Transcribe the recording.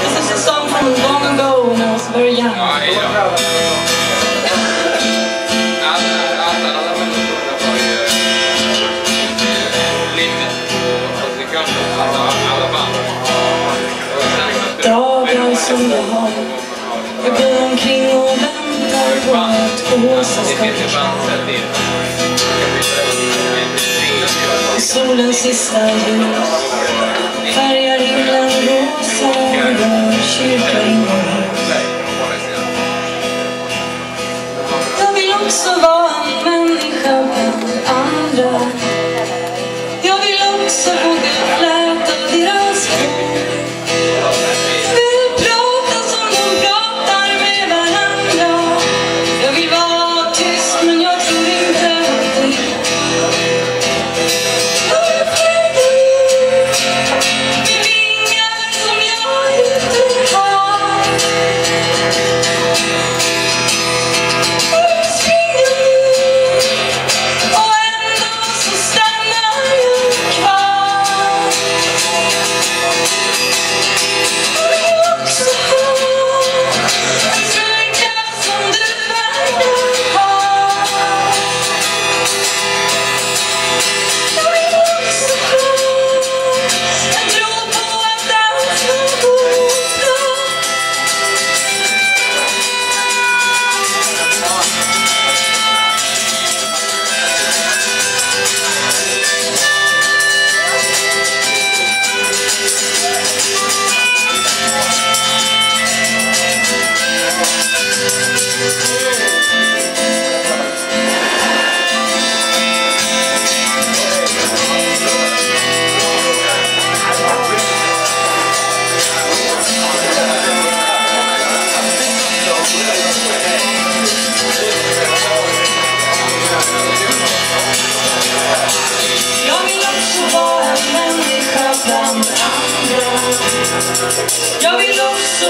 This is a song from long ago when I was very young. Dagar som jag har. Jag går omkring och väntar på att Åsa ska bli klar solens sista ljus färgar himlen rosa vår kyrka inomhus. Jag vill också vara Yo vi looks